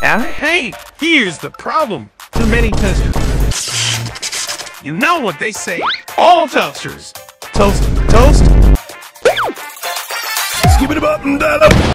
Hey, here's the problem. Too many toasters. You know what they say. All toasters. Toast, toast. Skip it up and da